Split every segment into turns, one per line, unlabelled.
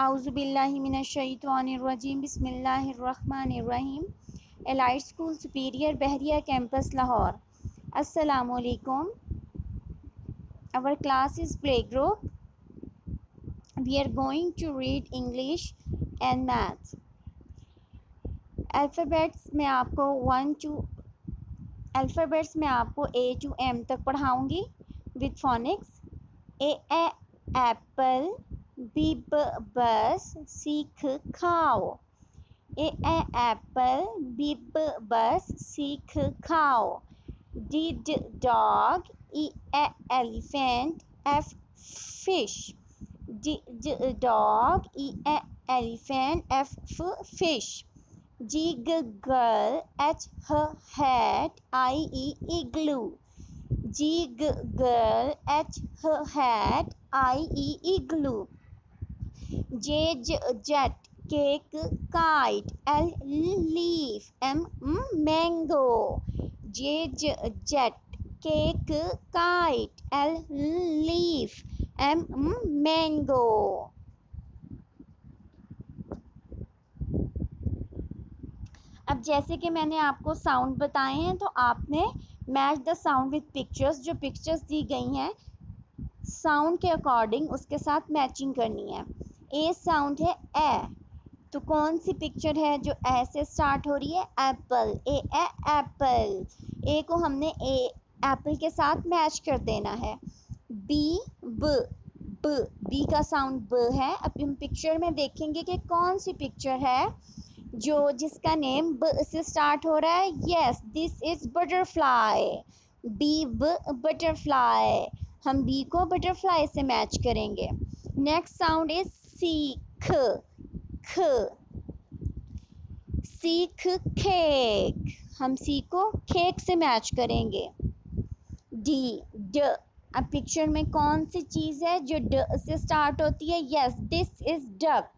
आउज़बिल्लिमिनशैतवानिर्रजीम बिस्मिल्लाहिर्रहमानिर्रहीम elite school superior Bahria campus Lahore अस्सलाम वालेकुम our class is play group we are going to read english and maths अल्फ़ाबेट्स में आपको one two alphabets में आपको ए टू एम तक पढ़ाऊँगी with phonics A apple B bus, C cow. A apple, B bus, C cow. D dog, e. elephant, F fish. D, d dog, e. elephant, F fish. G girl, H her hat, I e igloo. G girl, H her hat, I e igloo. J, J jet cake kite L leaf M mango. J, J jet cake kite L leaf अब जैसे कि मैंने आपको sound बताए हैं तो आपने match the sound with pictures जो पिक्चर्स दी गई हैं साउंड के अकॉर्डिंग उसके साथ मैचिंग करनी है। ए साउंड है ए तो कौन सी पिक्चर है जो ए से स्टार्ट हो रही है? एप्पल ए ए एप्पल ए को हमने ए एप्पल के साथ मैच कर देना है. बी ब ब बी का साउंड ब है. अब हम पिक्चर में देखेंगे कि कौन सी पिक्चर है जो जिसका नेम ब से स्टार्ट हो रहा है. Yes this is butterfly B ब बटरफ्लाई हम बी को बटरफ्लाई से मैच करेंगे. नेक्स्ट साउंड इज़ सीख ख सीख खेक हम सी को खेक से मैच करेंगे. डी ड अब पिक्चर में कौन सी चीज़ है जो ड से स्टार्ट होती है? Yes this is duck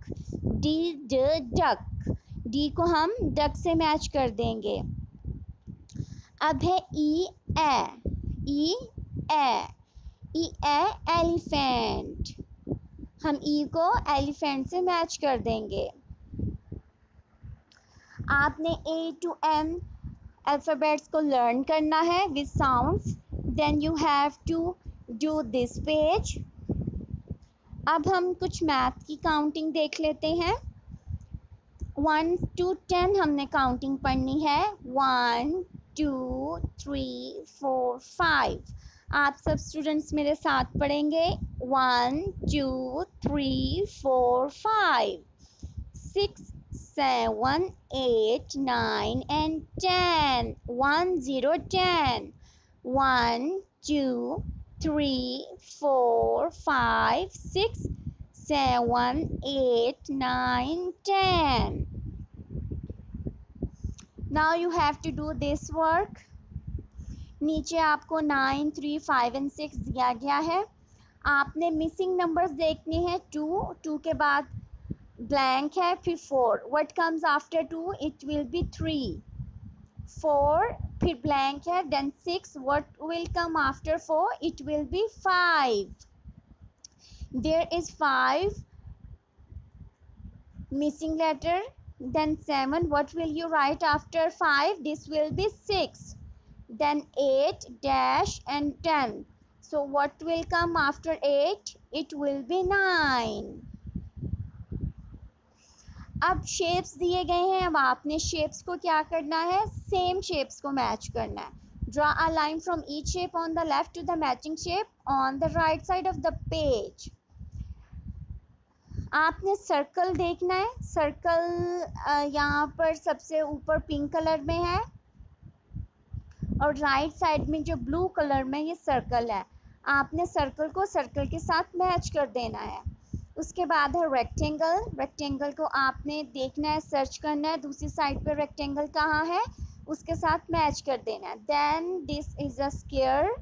D d duck D को हम डक से मैच कर देंगे. अब है ई ए ई ए ई ए एलिफेंट हम ई को एलिफेंट से मैच कर देंगे। आपने ए टू एम अल्फ़ाबेट्स को लर्न करना है with sounds then you have to do this page अब हम कुछ मैथ की काउंटिंग देख लेते हैं। वन टू टेन हमने काउंटिंग पढ़नी है। One two three four five आप सब स्टूडेंट्स मेरे साथ पढ़ेंगे। one two three four five six seven eight nine and ten one zero ten one two three four five six seven eight nine ten now you have to do this work नीचे आपको nine three five and six दिया गया है आपने missing numbers देखने हैं to to के बाद ब्लैंक है, फिर four what comes after two it will be three four फिर ब्लैंक है then six what will come after four it will be five there is five missing letter then 7 what will you write after 5 this will be 6 then 8 dash and 10 so what will come after 8 it will be 9 अब shapes दिए गए हैं। अब आपने shapes को क्या करना है? सेम शेप्स को मैच करना है। Draw a line from each shape on the left to the matching shape on the right side of the page आपने सर्कल देखना है। सर्कल यहाँ पर सबसे ऊपर पिंक कलर में है। और राइट साइड में जो ब्लू कलर में ये सर्कल है। आपने सर्कल को सर्कल के साथ मैच कर देना है। उसके बाद है रेक्टेंगल रेक्टेंगल को आपने देखना है सर्च करना है, दूसरी साइड पर रेक्टेंगल कहाँ है, उसके साथ मैच कर देना है। Then this is a square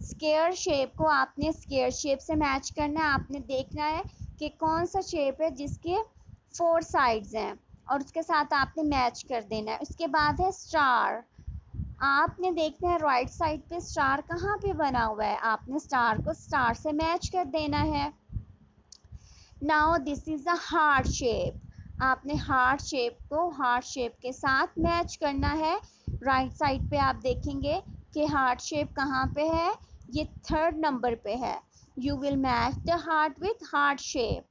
square shape को आपने स्केयर शेप से मैच करना है। आपने देखना है कि कौन सा शेप है जिसके फोर साइड्स हैं और उसके साथ आपने मैच कर देना है। उसके बाद है स्टार आपने देखना है राइट साइड पे स्टार कहाँ पे बना हुआ है? आपने स्टार को स्टार से मैच कर देना है। Now this is a heart shape आपने हार्ट शेप को हार्ट शेप के साथ मैच करना है। राइट right साइड पे आप देखेंगे कि हार्ट शेप कहाँ पे है? ये थर्ड नंबर पे है। You will match the heart with heart shape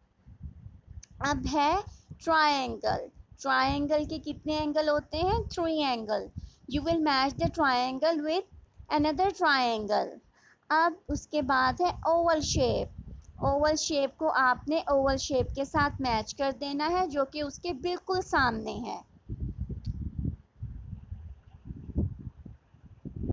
अब है ट्राइंगल ट्राइंगल के कितने एंगल होते हैं? Three angle you will match the triangle with another triangle अब उसके बाद है ओवल शेप ओवल शेप को आपने ओवल शेप के साथ मैच कर देना है, जो कि उसके बिल्कुल सामने है।